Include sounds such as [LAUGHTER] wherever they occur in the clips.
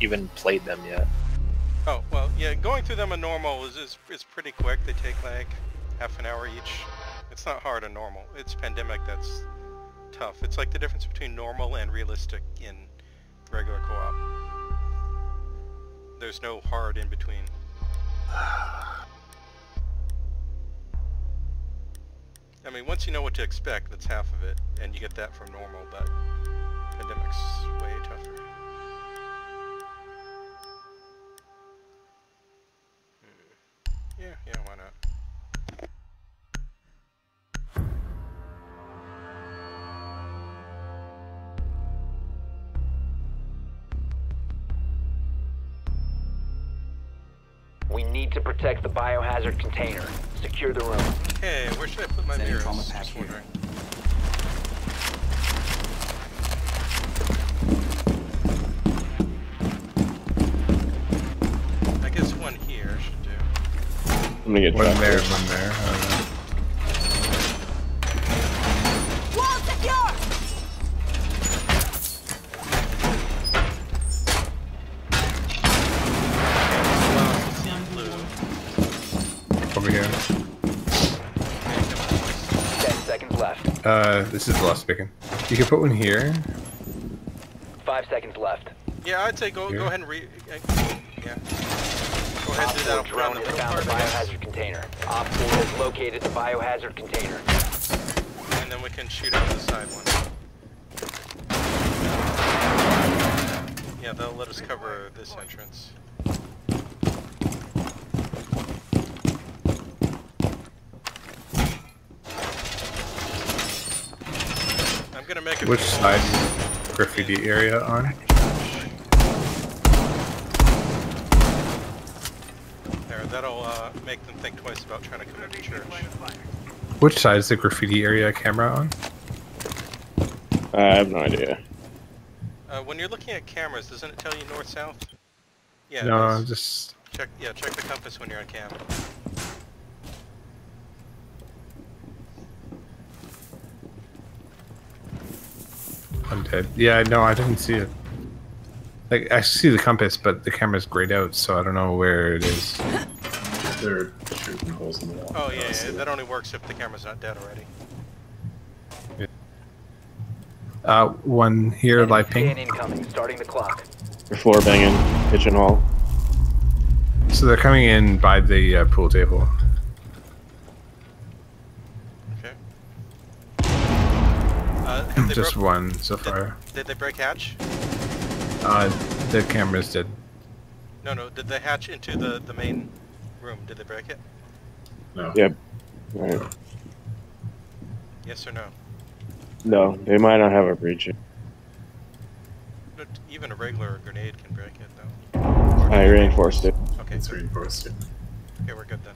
even played them yet. Oh, well, yeah, going through them a normal is, is, is pretty quick. They take like half an hour each. It's not hard on normal. It's pandemic that's tough. It's like the difference between normal and realistic in regular co-op. There's no hard in between. I mean, once you know what to expect, that's half of it, and you get that from normal, but pandemic's way tougher. Yeah, yeah, why not? We need to protect the biohazard container. Secure the room. Okay, where should I put my Sending mirrors? trauma Just here. wondering. I I'm gonna get One trapped. there, one there. I don't. Over here. Ten seconds left. Uh, this is the last picking. You can put one here. Five seconds left. Yeah, I'd say go Here? go ahead and re. Yeah. Op 4 around drone the has found the part, I guess. biohazard container. Op 4 has located the biohazard container. and then we can shoot out the side one. Yeah, they'll let us cover this entrance. I'm gonna make a Which side graffiti area on? That'll uh, make them think twice about trying to come into church. Which side is the graffiti area camera on? I have no idea. Uh, when you're looking at cameras, doesn't it tell you north south? Yeah. no, does. I'm just. Check yeah, check the compass when you're on cam. I'm dead. Yeah, no, I didn't see it. Like, I see the compass, but the camera's grayed out, so I don't know where it is. They're shooting holes in the wall. Oh yeah, yeah, that only works if the camera's not dead already. Uh, one here, Enemy live ping. incoming. Starting the clock. They're floor banging, kitchen hall. So they're coming in by the uh, pool table. Okay. [CLEARS THROAT] Uh, Just broke- one so far. did they break hatch? Uh, the camera's dead. No, no. Did they hatch into the the main room? Did they break it? No. Yep. Right. Yes or no? No, they might not have a breach. But even a regular grenade can break it though. I reinforced it. Okay, It's good. reinforced. It. Okay, we're good then.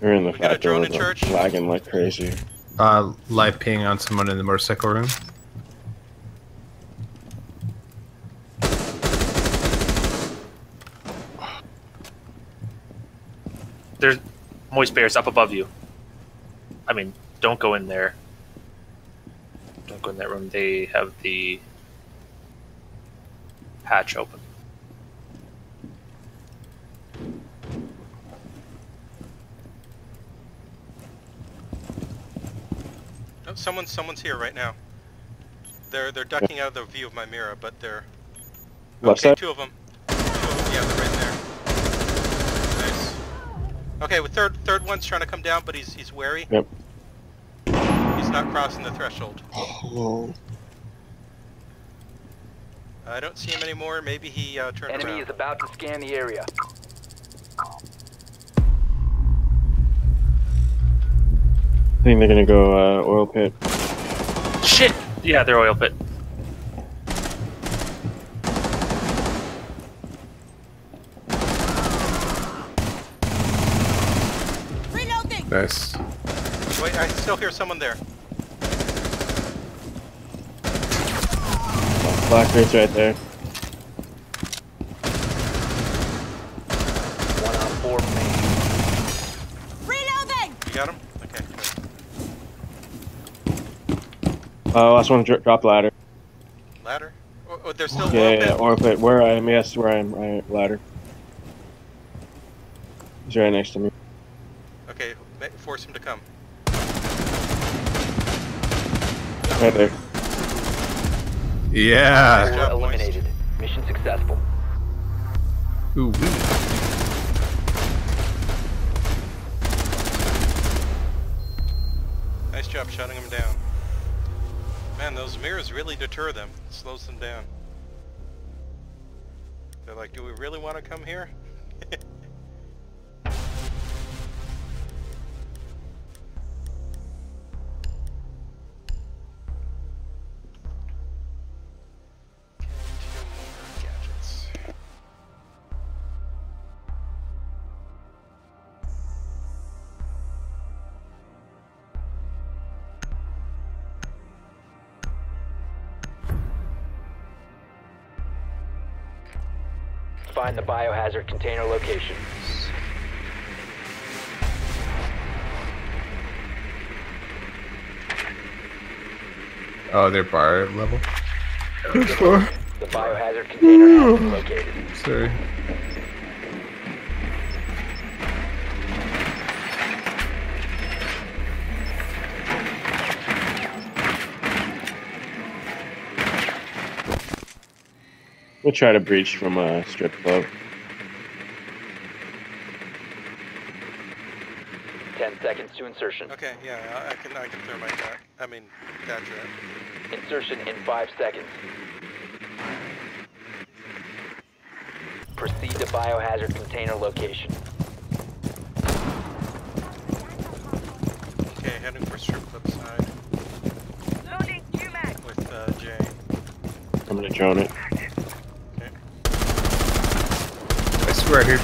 They're in the We got a factory drone in with church? lagging like crazy. Uh, live ping on someone in the motorcycle room. There's moist bears up above you. I mean, don't go in there. Don't go in that room. They have the hatch open. Oh, someone's someone's here right now. They're they're ducking out of the view of my mirror, but they're Left okay. side? Two of them. Two of them. Yeah, they're right there. Nice. Okay, with third third one's trying to come down, but he's he's wary. Yep. He's not crossing the threshold. Oh. I don't see him anymore. Maybe he uh, turned Enemy around. is about to scan the area. I think they're gonna go uh, oil pit. Shit! Yeah, they're oil pit. Nice. Wait, I still hear someone there. Blackbeard's right there. One on four remaining. You got him? Okay. Good. Uh, last one dro- dropped ladder. Ladder? Oh, oh, there's still Yeah, oil yeah, pit? oil pit. Where I am, yes, where I am. Right, ladder. He's right next to me. Okay, ma- force him to come. Right there. Yeah. Job, Four boys. eliminated. Mission successful. Ooh, wee. Nice job shutting him down. Man, those mirrors really deter them. Slows them down. They're like, do we really want to come here? [LAUGHS] Find the biohazard container location. Oh, they're bar level. The biohazard container has been located. Sorry. We'll try to breach from a strip club. Ten seconds to insertion. Okay, yeah, I I can I can thermite that. I mean, catch that. Insertion in five seconds. Proceed to biohazard container location. Okay, heading for strip club side Loading UMAC. with uh, Jay. I'm gonna drone it. Okay. I here.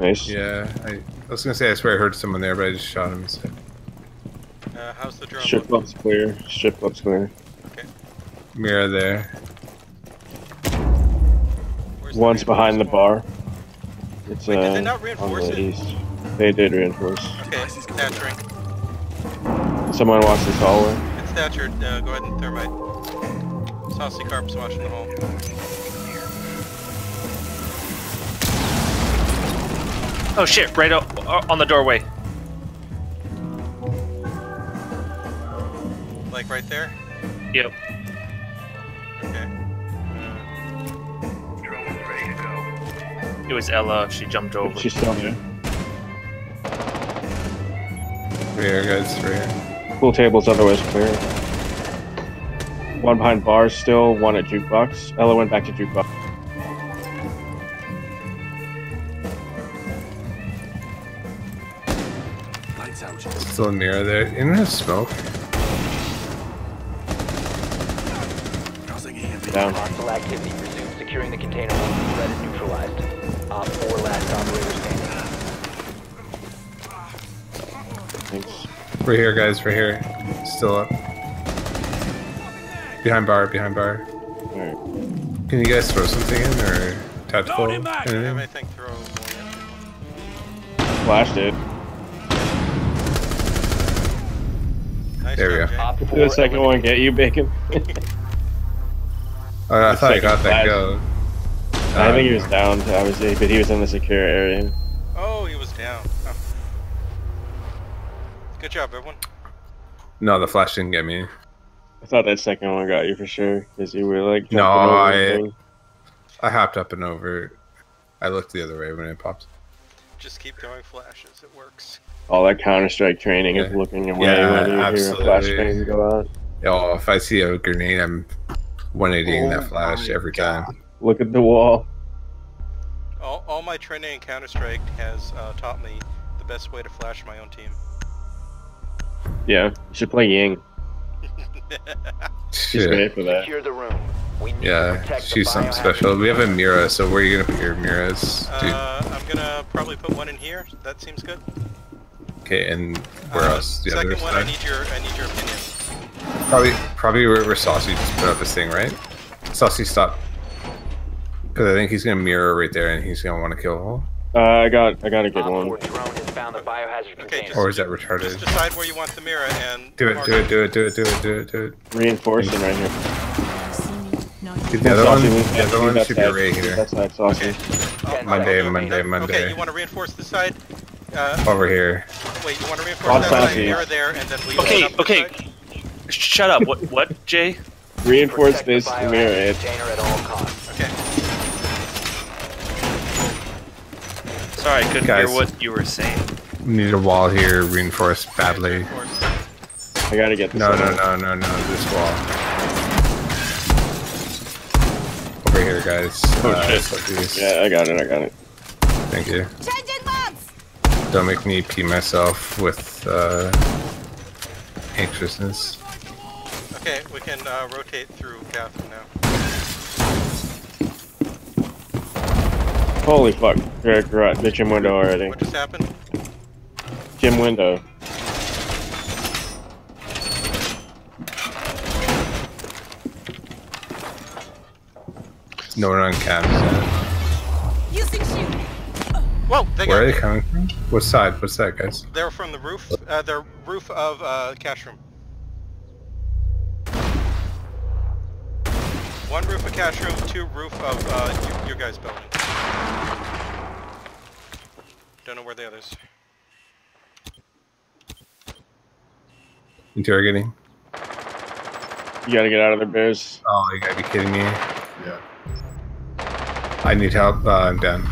Nice. Yeah, I, I was gonna say I swear I heard someone there, but I just shot him instead. Uh, how's the drone Strip looking? club's clear. Strip club's clear. Mira there. Where's the One's behind the bar. It's Wait, uh, did they not on reinforce the it? east. They did reinforce. wall? Okay, Thatchering. Someone watch this hallway. It's Thatcher. Uh, go ahead and thermite. Saucy Carp's watching the hole. Oh shit! Right o- o- on the doorway. Like right there? Yep. Okay. It was Ella. She jumped over. She's still here. Right here, guys. Right here. Pool table's otherwise clear. One behind bars still, one at jukebox. Ella went back to jukebox. Still a Mira there. In the smoke. Down. Hostile activity resumed. Securing the container once the threat is neutralized. Op 4 last operator standing. Thanks. Right here, guys. We're here. Still up. Behind bar. Behind bar. Alright. Can you guys throw something in or tactical? Do you have Anything? anything throw? Flashed it. There we go. Did the second one get you, Bacon? [LAUGHS] Oh, I The thought I got that go. I think he um, was down, obviously, but he was in the secure area. Oh, he was down. Oh. Good job, everyone. No, the flash didn't get me. I thought that second one got you for sure, because you were like jumping No, I- I hopped up and over. I looked the other way when it popped. Just keep throwing flashes. It works. All that Counter Strike training is looking away Yeah, when you hear a flash absolutely. bang go out. Oh, if I see a grenade, I'm 180ing Oh that flash my every time. Look at the wall. All, all my training in Counter Strike has uh, taught me the best way to flash my own team. Yeah, you should play Ying. She's Shit. great for that. Secure the room. We need Yeah, protect the she's something special. We have a container. Mira, so where are you gonna put your Miras, dude? Uh, I'm gonna probably put one in here. That seems good. Okay, and where Uh, else? The second other one, I need your I need your opinion. Probably, probably where, where Saucy just put up his thing, right? Saucy, stop. Because I think he's gonna mirror right there, and he's gonna want to kill. Uh, I got, I got a good Op one. 4 drone has found the biohazard Okay, container. Or is that Just retarded? decide where you want the mirror and Do it, do it, do it, do it, do it, do it, do it. Reinforcing right here. The other one, Saucy, the other one should be right here. That's not saucy. Okay. I'll- Ten I'll Monday, do it. Monday, Okay, you want to reinforce this side? Uh, Over here. wait, you want to reinforce Hot that side, mirror there, and then leave Okay, up okay. Shut up. What? What, Jay? Reinforce this mirror container at all costs. Okay. Sorry, I couldn't Guys. hear what you were saying. We need a wall here reinforced badly. I gotta get this. No, no, no, no, no, this wall. Over here, guys. Oh, Uh, shit. Yeah, I got it. I got it. Thank you. Changing mags! Don't make me pee myself with uh, anxiousness. Okay, we can uh, rotate through Catherine now. Holy fuck! They're at the gym window already. What just happened? Gym window. No one on cams. Using shield. Whoa, they Where are got they coming from? What side? What's that, guys? They're from the roof, uh, the roof of uh, cash room. One roof of cash room, two roof of uh, your, your guys' building. Don't know where the others. Interrogating. You gotta get out of there, bears. Oh, you gotta be kidding me. Yeah. I need help. Uh, I'm down.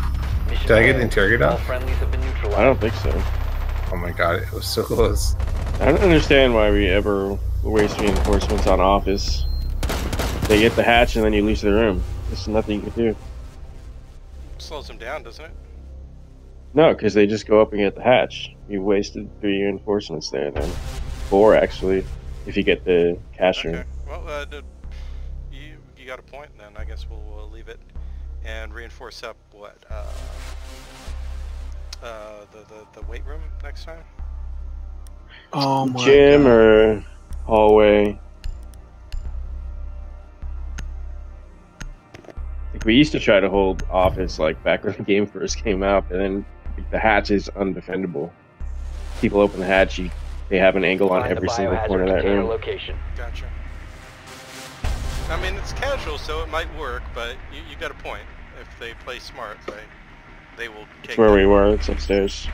Mission Did I get failed. interrogated All friendlies have been neutralized. I don't think so. Oh my god, it was so close. I don't understand why we ever waste reinforcements on office. They get the hatch and then you lose the room. There's nothing you can do. Slows them down, doesn't it? No, because they just go up and get the hatch. You wasted three reinforcements there then. Four, actually, if you get the cash room. Okay. Well, uh, the, you you got a point. Then I guess we'll, we'll leave it and reinforce up what uh, uh, the, the the weight room next time. Oh my Gym god. or hallway. Like we used to try to hold office like back when the [LAUGHS] game first came out, and then like, the hatch is undefendable. People open the hatch, you, they have an angle on Find every single corner of that container room. location. Gotcha. I mean, it's casual, so it might work, but you, you got a point. If they play smart, they they will take. It's where that. we were. It's upstairs.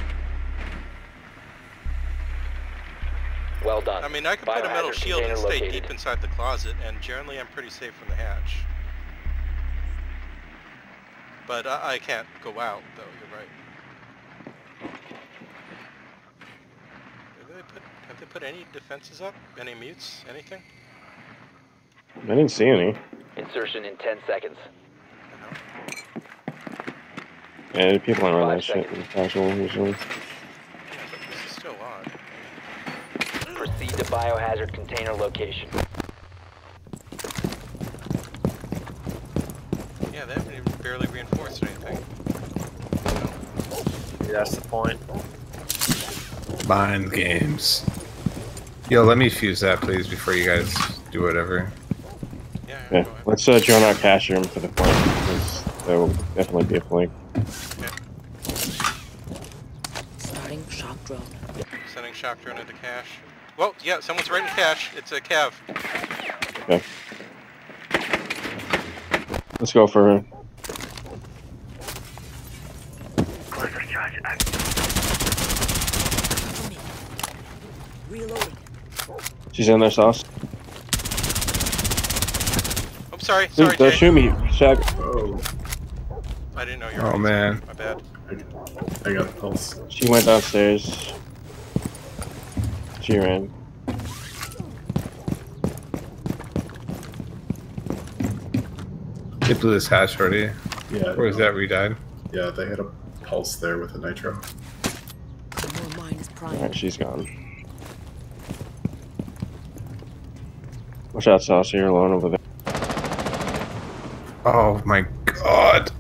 Well done. I mean, I could put a metal shield and stay located. deep inside the closet, and generally I'm pretty safe from the hatch. But I, I can't go out, though. You're right. Have they put Have they put any defenses up? Any mutes? Anything? I didn't see any. Insertion in 10 seconds. Yeah, people aren't running that Five shit in casual usually. Yeah, but this is still odd. Proceed to biohazard container location. Yeah, they haven't even barely reinforced anything. Maybe that's the point. Mind games. Yo, let me fuse that, please, before you guys do whatever. Yeah, Yeah, go let's uh, join our cash room for the flank because there will definitely be a flank. Starting shock drone. Sending shock drone into cache. Whoa, yeah, someone's right in cache. It's a cav. Okay. Let's go for her. She's in there, sauce. Oh, sorry, Dude, sorry, don't Jay. shoot me, Shaq. Oh, I didn't know you were. Oh, on man. site. My bad. I, I got the pulse. She went downstairs. She ran. They blew this hatch already. Yeah. Or is that re-died? Yeah, they had a pulse there with a nitro. More mine is primed. Alright, she's gone. Watch out, Sauce. You're alone over there. Oh my god.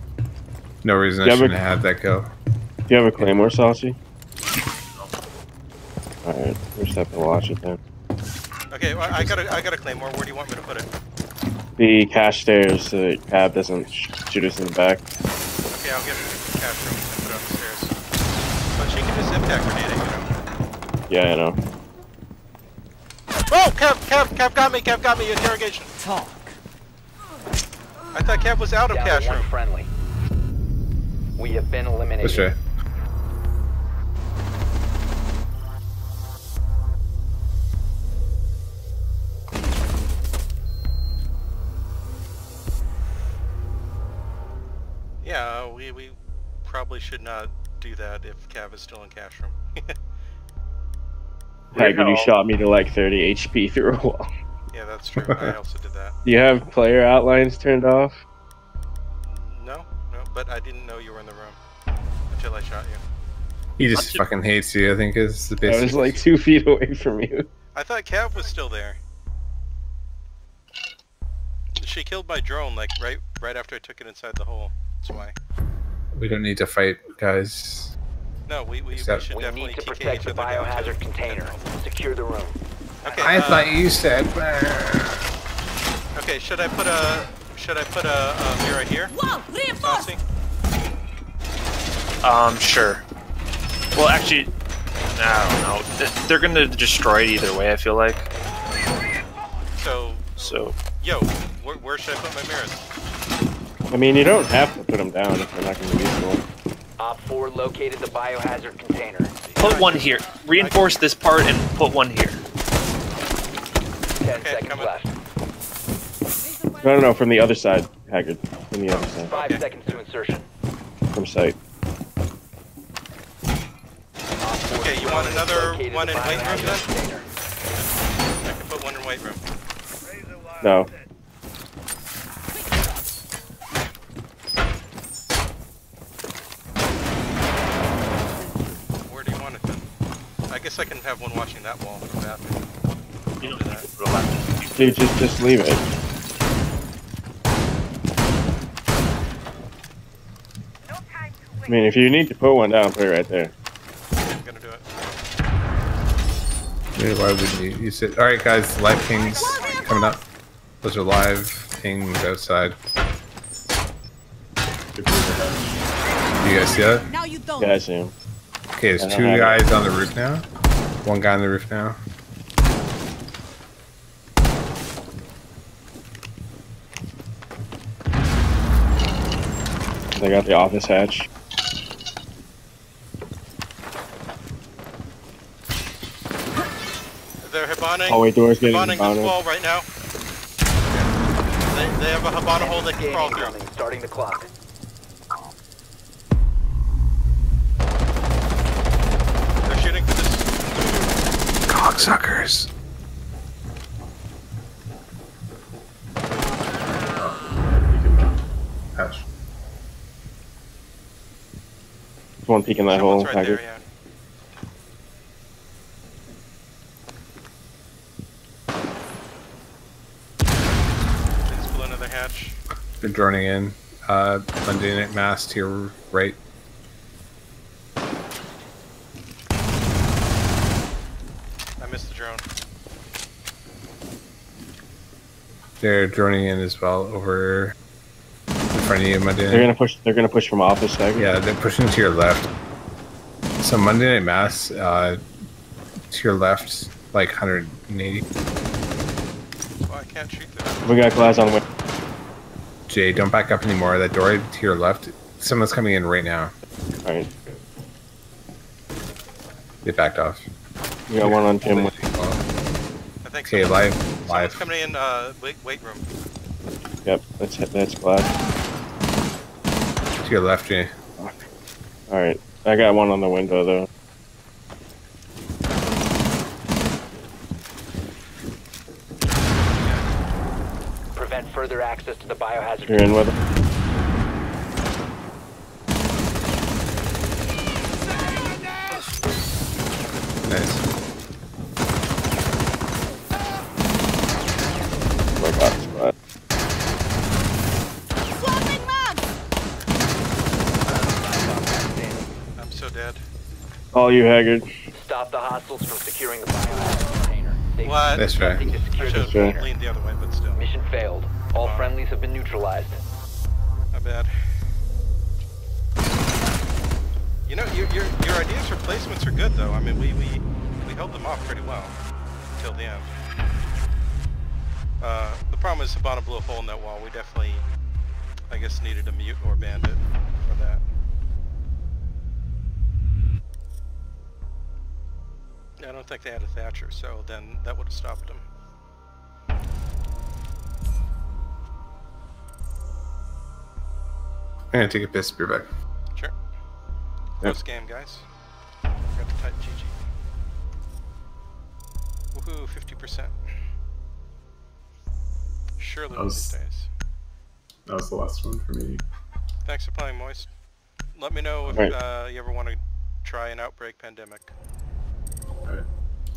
No reason I Yeah, but- shouldn't have had that go. Do you have a claymore, Saucy? Alright, we're just have to watch it then. Okay, well, I got a, I got a claymore. Where do you want me to put it? The cash stairs so that Cav doesn't shoot us in the back. Okay, I'll get it in the cash room and put it upstairs. But she can keep a zip tack grenade, you know. Yeah, I know. Oh, Kev, Kev, Kev got me, Kev got me, interrogation. Talk. I thought Kev was out of Down cash to one room. friendly. We have been eliminated. This way. Yeah, we, we probably should not do that if Cav is still in cash room. [LAUGHS] Haggard, you shot me to like 30 HP [LAUGHS] through a wall. yeah, that's true. I [LAUGHS] also did that. Do you have player outlines turned off? No, no, but I didn't know you were in the room until I shot you. He just fucking hates you. I think is the I was like two feet away from you. I thought Cav was still there. She killed my drone like right right after I took it inside the hole. That's why. we don't need to fight, guys. No, we, we, we should We definitely need to protect each the other down biohazard container. Secure the room. Okay, I uh, thought you said. okay. Should I put a should I put a, a mirror here? Whoa, reinforce. Saucy? Um, sure. Well, actually, I don't know. They're gonna destroy it either way. I feel like. So, So yo, where, where should I put my mirrors? I mean, you don't have to put them down if they're not going to be useful. Op 4 located the biohazard container. put one here. Reinforce this part and put one here. 10 Okay, seconds coming. left. No, no, no, from the other side, Haggard. From the other side. 5 Okay. seconds to insertion. From sight. Okay, you want another one in weight room then? I can put one in weight room. No. Where do you want it then? I guess I can have one watching that wall in the bathroom. You I'll don't do need that. to put. Dude, just, just leave it. I mean, if you need to put one down, put it right there. I'm gonna do it. Maybe why wouldn't you You it? All right, guys. Live pings coming up. Those are live pings outside. If we were ahead. Do you guys see that? Now you don't. Yeah, I see him. Okay, there's two have it. guys on the roof now. One guy on the roof now. They got the office hatch. They're Hibana. Hallway doors getting Hibaning this bounded. wall right now. They, they have a Hibana hole they can Game crawl through. Starting the clock. They're shooting for this. Cocksuckers. Peeking the hatch. There's one peek in that hole, Someone's right Haggard. there, yeah. another hatch. They're droning in. Uh, Monday Night Mass to your right. I missed the drone. They're droning in as well over in front of you, Monday They're gonna push. They're gonna push from office, Haggard. Yeah, they're pushing to your left. So Monday Night Mass, uh, to your left, like 180. Oh, I can't shoot them. We got glass on the way. Jay, don't back up anymore. That door to your left, someone's coming in right now. All right. They backed off. We got one on Tim. I think Okay, someone- live, someone's live. coming in uh, weight, weight room. Yep, let's hit that glass. To your left, Jay. All right. I got one on the window though. Prevent further access to the biohazard You're in with them. Nice. Oh my God, it's glass. Swapping mags. I'm so dead. All you, Haggard. Stop the hostiles from securing the biohazard container. They What? That's right. attempting to I should have container. leaned the other way, but still. Mission failed. All friendlies have been neutralized. Not bad. You know, your, your, your ideas for placements are good, though. I mean, we, we, we held them off pretty well until the end. Uh, the problem is Hibana blew a hole in that wall. We definitely, I guess, needed a mute or bandit I don't think they had a Thatcher, so then that would have stopped them. I'm gonna take a piss. Be back. Sure. Close game, guys. Got to type GG. Woohoo, 50%. Surely That was- these days. That was the last one for me. Thanks for playing, Moist. Let me know if Right. uh, you ever want to try an outbreak pandemic.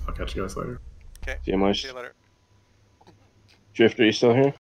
Alright. I'll catch you guys later. Okay. See you much. See you later. Drifter, you still here?